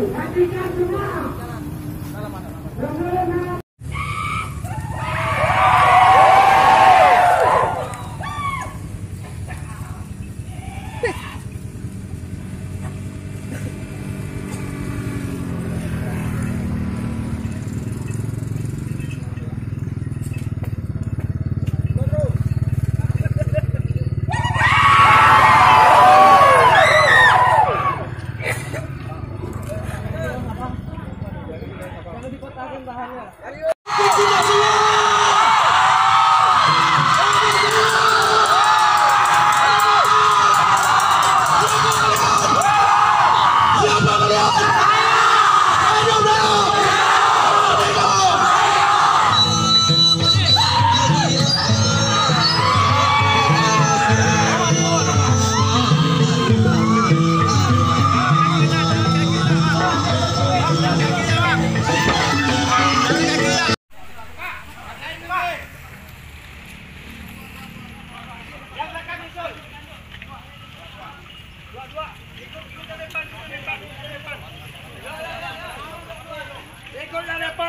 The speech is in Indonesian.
Perhatikan semua. tagang bahala.